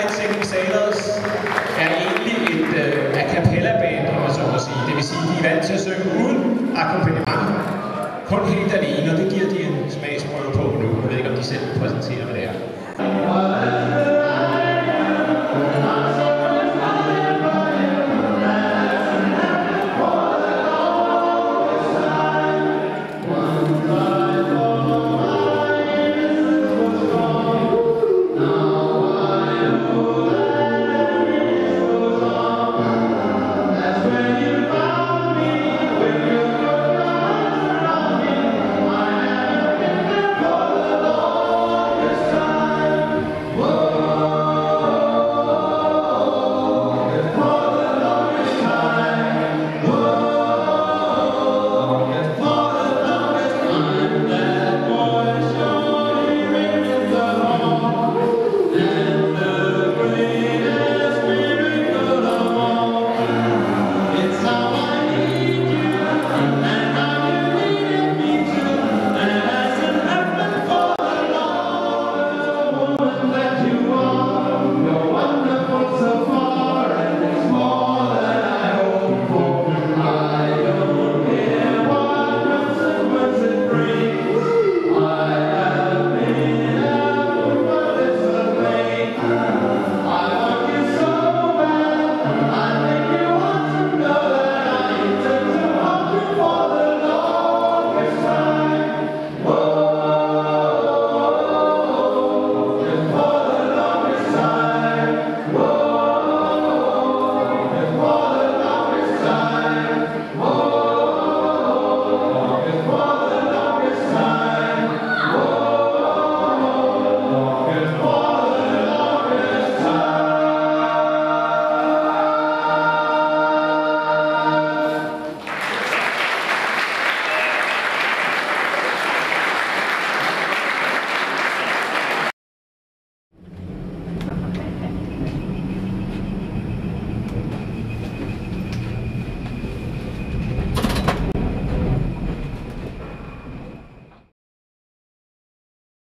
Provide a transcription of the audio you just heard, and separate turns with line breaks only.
side singing.